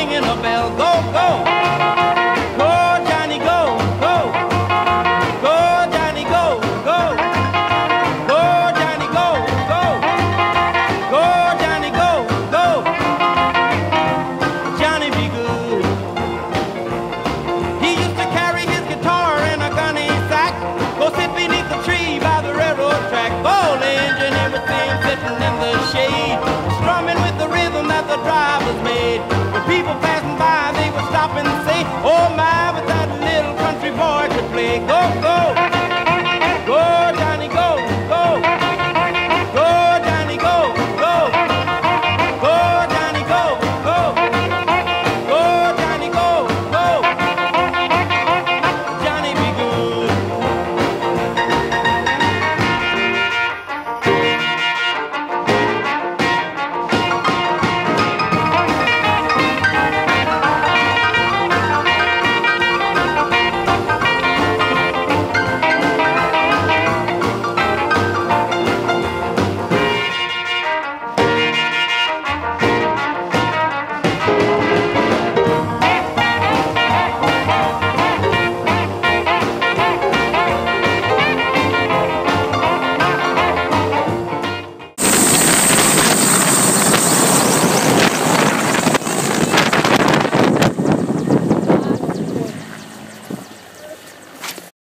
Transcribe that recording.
ringing a bell. Go, go. hein?